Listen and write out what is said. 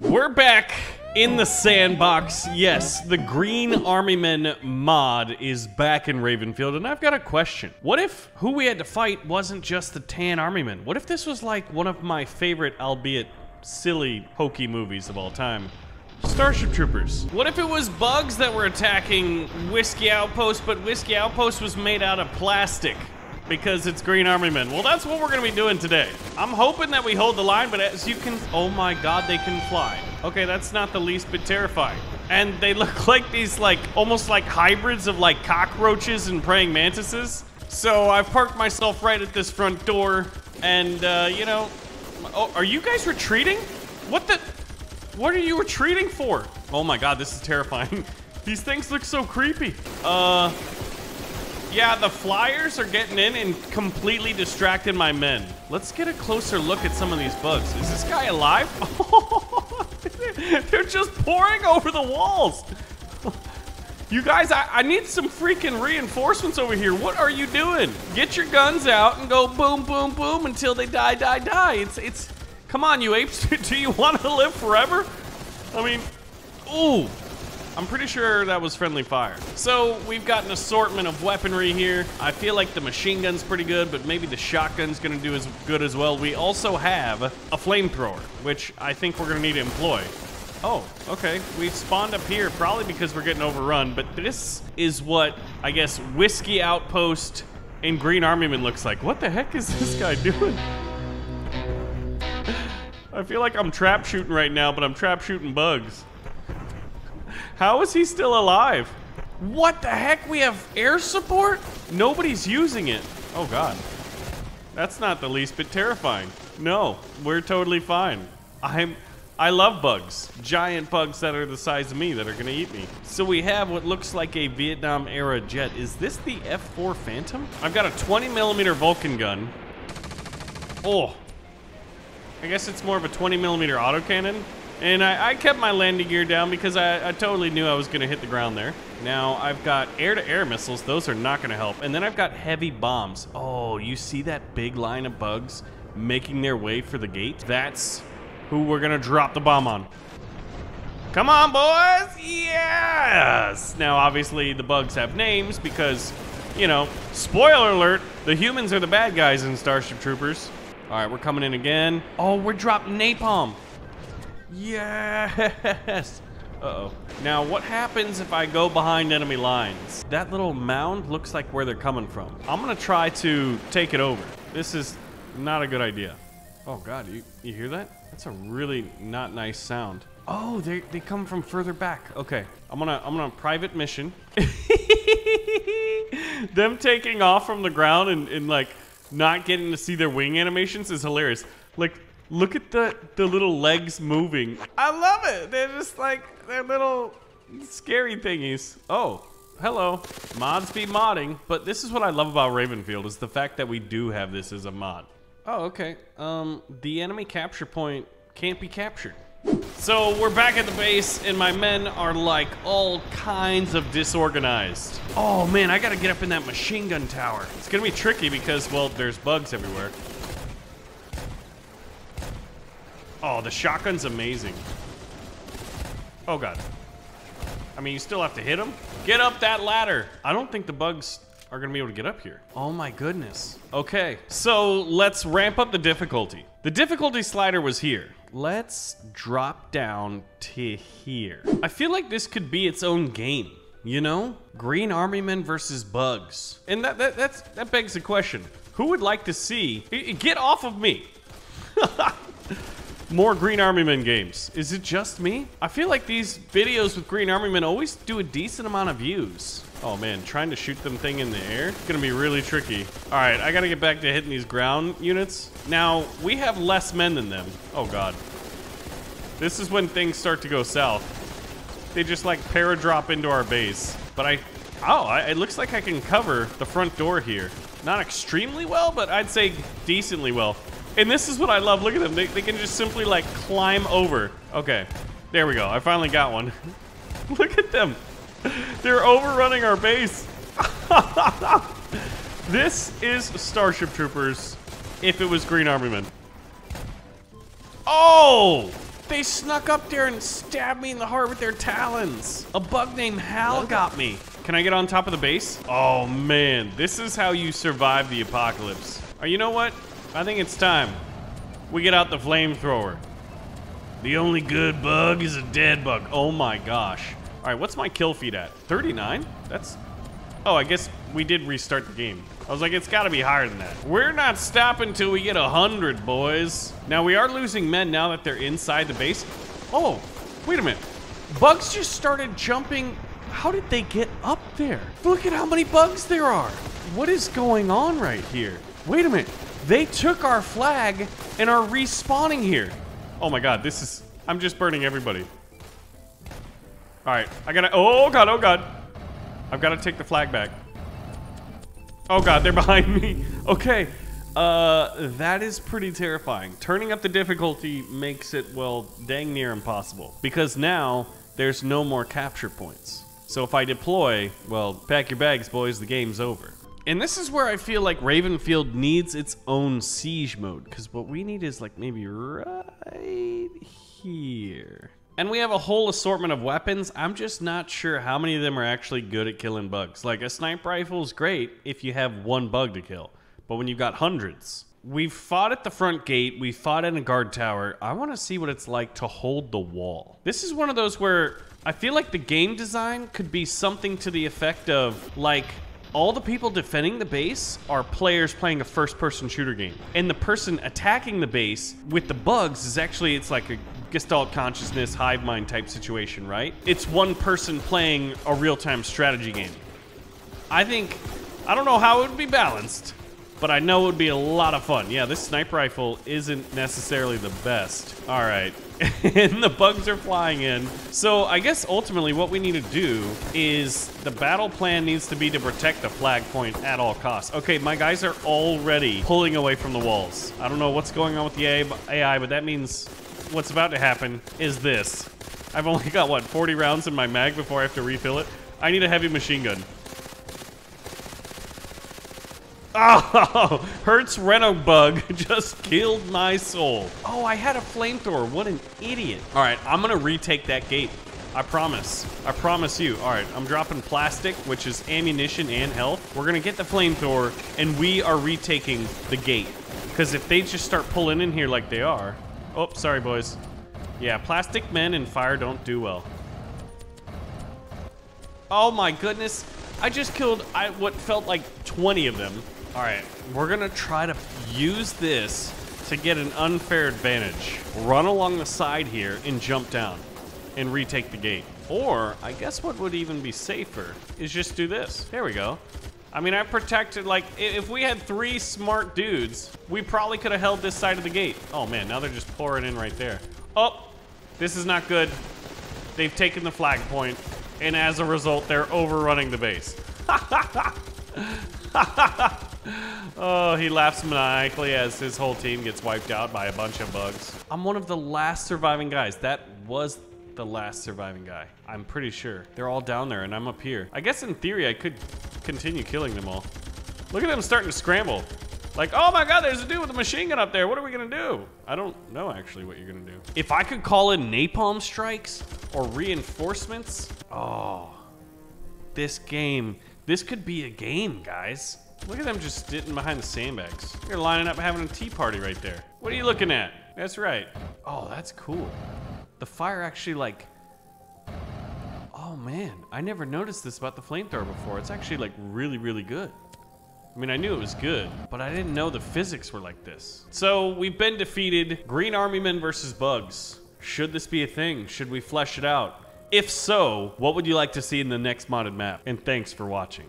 We're back in the sandbox. Yes, the Green Army Men mod is back in Ravenfield, and I've got a question. What if who we had to fight wasn't just the Tan Army Men? What if this was like one of my favorite, albeit silly, hokey movies of all time? Starship Troopers. What if it was bugs that were attacking Whiskey Outpost, but Whiskey Outpost was made out of plastic? Because it's Green Army Men. Well, that's what we're gonna be doing today. I'm hoping that we hold the line, but as you can, oh my God, they can fly. Okay, that's not the least bit terrifying. And they look like these, like, almost like hybrids of like cockroaches and praying mantises. So I've parked myself right at this front door, and uh, you know, oh, are you guys retreating? What the, what are you retreating for? Oh my God, this is terrifying. These things look so creepy. Uh, yeah, the flyers are getting in and completely distracting my men. Let's get a closer look at some of these bugs. Is this guy alive? They're just pouring over the walls. You guys, I, I, need some freaking reinforcements over here. What are you doing? Get your guns out and go boom, boom, boom until they die, die, die. It's, it's, come on, you apes. Do you want to live forever? I mean, ooh. I'm pretty sure that was friendly fire. So we've got an assortment of weaponry here. I feel like the machine gun's pretty good, but maybe the shotgun's gonna do as good as well. We also have a flamethrower, which I think we're gonna need to employ. Oh, okay. We've spawned up here probably because we're getting overrun, but this is what, I guess, Whiskey Outpost in Green Army Men looks like. What the heck is this guy doing? I feel like I'm trap shooting right now, but I'm trap shooting bugs. How is he still alive? What the heck? We have air support? Nobody's using it. Oh, God. That's not the least bit terrifying. No, we're totally fine. I'm... I love bugs. Giant bugs that are the size of me that are gonna eat me. So we have what looks like a Vietnam era jet. Is this the F4 Phantom? I've got a 20 millimeter Vulcan gun. Oh. I guess it's more of a 20 millimeter autocannon. And I, I, kept my landing gear down because I, I totally knew I was going to hit the ground there. Now, I've got air-to-air -air missiles. Those are not going to help. And then I've got heavy bombs. Oh, you see that big line of bugs making their way for the gate? That's who we're going to drop the bomb on. Come on, boys! Yes! Now, obviously, the bugs have names because, you know, spoiler alert, the humans are the bad guys in Starship Troopers. All right, we're coming in again. Oh, we're dropping napalm. Yes! Uh-oh. Now, what happens if I go behind enemy lines? That little mound looks like where they're coming from. I'm gonna try to take it over. This is not a good idea. Oh god, you, you hear that? That's a really not nice sound. Oh, they, they come from further back. Okay, I'm gonna I'm gonna private mission. Them taking off from the ground and, and like not getting to see their wing animations is hilarious. Like Look at the, the little legs moving. I love it. They're just like, they're little scary thingies. Oh, hello. Mods be modding. But this is what I love about Ravenfield is the fact that we do have this as a mod. Oh, okay. Um, the enemy capture point can't be captured. So we're back at the base and my men are like all kinds of disorganized. Oh man, I gotta get up in that machine gun tower. It's gonna be tricky because, well, there's bugs everywhere. Oh, the shotgun's amazing. Oh, God. I mean, you still have to hit them. Get up that ladder. I don't think the bugs are going to be able to get up here. Oh, my goodness. Okay, so let's ramp up the difficulty. The difficulty slider was here. Let's drop down to here. I feel like this could be its own game. You know? Green Army Men versus bugs. And that, that, that's, that begs the question. Who would like to see... Get off of me! more Green Army Men games. Is it just me? I feel like these videos with Green Army Men always do a decent amount of views. Oh man, trying to shoot them thing in the air? It's gonna be really tricky. All right, I gotta get back to hitting these ground units. Now, we have less men than them. Oh god. This is when things start to go south. They just like paradrop into our base. But I, oh, I, it looks like I can cover the front door here. Not extremely well, but I'd say decently well. And this is what I love. Look at them. They, they can just simply like climb over. Okay. There we go. I finally got one. Look at them. They're overrunning our base. this is Starship Troopers if it was Green Army Men. Oh! They snuck up there and stabbed me in the heart with their talons. A bug named Hal got me. Can I get on top of the base? Oh man, this is how you survive the apocalypse. Or you know what? I think it's time. We get out the flamethrower. The only good bug is a dead bug. Oh my gosh. All right, what's my kill feed at? 39? That's... Oh, I guess we did restart the game. I was like, it's gotta be higher than that. We're not stopping till we get 100, boys. Now, we are losing men now that they're inside the base. Oh, wait a minute. Bugs just started jumping. How did they get up there? Look at how many bugs there are. What is going on right here? Wait a minute. They took our flag and are respawning here. Oh my god, this is... I'm just burning everybody. Alright, I gotta... Oh god, oh god. I've got to take the flag back. Oh god, they're behind me. Okay. Uh, that is pretty terrifying. Turning up the difficulty makes it, well, dang near impossible. Because now, there's no more capture points. So if I deploy, well, pack your bags, boys, the game's over. And this is where I feel like Ravenfield needs its own siege mode, because what we need is like maybe right here. And we have a whole assortment of weapons. I'm just not sure how many of them are actually good at killing bugs. Like a sniper rifle is great if you have one bug to kill, but when you've got hundreds. We've fought at the front gate, we fought in a guard tower. I want to see what it's like to hold the wall. This is one of those where I feel like the game design could be something to the effect of like all the people defending the base are players playing a first person shooter game. And the person attacking the base with the bugs is actually, it's like a Gestalt consciousness, hive mind type situation, right? It's one person playing a real time strategy game. I think, I don't know how it would be balanced, but I know it would be a lot of fun. Yeah, this sniper rifle isn't necessarily the best. All right, and the bugs are flying in. So I guess ultimately what we need to do is the battle plan needs to be to protect the flag point at all costs. Okay, my guys are already pulling away from the walls. I don't know what's going on with the AI, but that means what's about to happen is this. I've only got, what, 40 rounds in my mag before I have to refill it? I need a heavy machine gun. Oh, Hertz Reno bug just killed my soul. Oh, I had a flamethrower. What an idiot. All right, I'm gonna retake that gate. I promise. I promise you. All right, I'm dropping plastic, which is ammunition and health. We're gonna get the flamethrower, and we are retaking the gate. Because if they just start pulling in here like they are... Oh, sorry, boys. Yeah, plastic men and fire don't do well. Oh my goodness. I just killed I, what felt like 20 of them. All right, we're gonna try to use this to get an unfair advantage. Run along the side here and jump down and retake the gate. Or, I guess what would even be safer is just do this. There we go. I mean, I protected, like, if we had three smart dudes, we probably could have held this side of the gate. Oh man, now they're just pouring in right there. Oh, this is not good. They've taken the flag point, and as a result, they're overrunning the base. oh, he laughs maniacally as his whole team gets wiped out by a bunch of bugs. I'm one of the last surviving guys. That was the last surviving guy. I'm pretty sure. They're all down there and I'm up here. I guess in theory I could continue killing them all. Look at them starting to scramble. Like, oh my god, there's a dude with a machine gun up there. What are we gonna do? I don't know actually what you're gonna do. If I could call in napalm strikes or reinforcements, oh, this game this could be a game, guys. Look at them just sitting behind the sandbags. They're lining up having a tea party right there. What are you looking at? That's right. Oh, that's cool. The fire actually like... Oh man, I never noticed this about the flamethrower before. It's actually like really, really good. I mean, I knew it was good, but I didn't know the physics were like this. So we've been defeated. Green Army Men versus Bugs. Should this be a thing? Should we flesh it out? If so, what would you like to see in the next modded map? And thanks for watching.